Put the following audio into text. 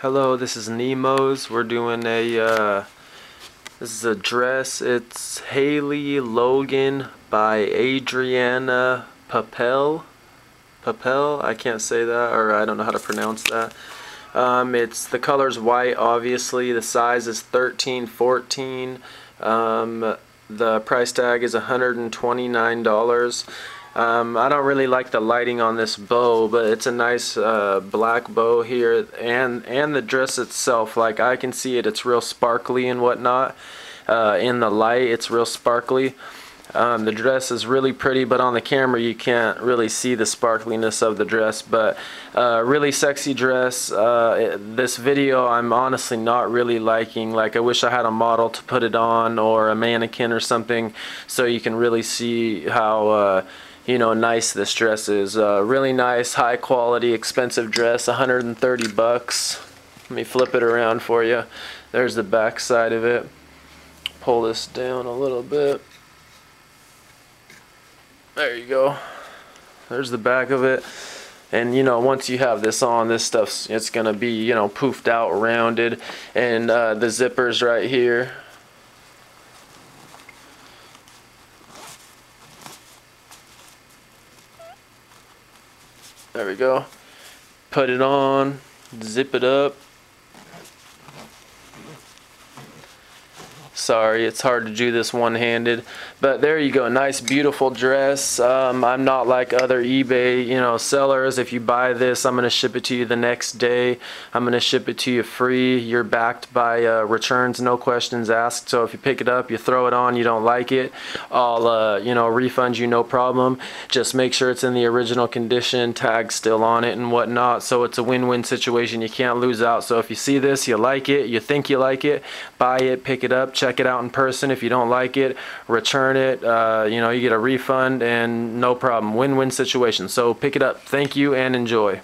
Hello, this is Nemo's. We're doing a, uh, this is a dress. It's Hailey Logan by Adrianna Papell. Papell? I can't say that, or I don't know how to pronounce that. Um, it's, the color's white, obviously. The size is 13, 14. Um, the price tag is $129. Um, I don't really like the lighting on this bow, but it's a nice uh, black bow here, and and the dress itself, like I can see it, it's real sparkly and whatnot. Uh, in the light, it's real sparkly. Um, the dress is really pretty, but on the camera you can't really see the sparkliness of the dress. But uh, really sexy dress. Uh, this video I'm honestly not really liking. Like I wish I had a model to put it on or a mannequin or something so you can really see how uh, you know nice this dress is uh, really nice high quality expensive dress 130 bucks. Let me flip it around for you. There's the back side of it. Pull this down a little bit. There you go. There's the back of it. And you know once you have this on this stuff's it's gonna be you know poofed out rounded. And uh, the zippers right here There we go. Put it on, zip it up. Sorry, it's hard to do this one-handed. But there you go, nice beautiful dress. Um, I'm not like other eBay, you know, sellers. If you buy this, I'm gonna ship it to you the next day. I'm gonna ship it to you free. You're backed by uh, returns, no questions asked. So if you pick it up, you throw it on, you don't like it, I'll, uh, you know, refund you no problem. Just make sure it's in the original condition, tag still on it and whatnot. So it's a win-win situation. You can't lose out. So if you see this, you like it, you think you like it, buy it, pick it up, check it out in person. If you don't like it, return it. Uh, you know, you get a refund and no problem. Win-win situation. So pick it up. Thank you and enjoy.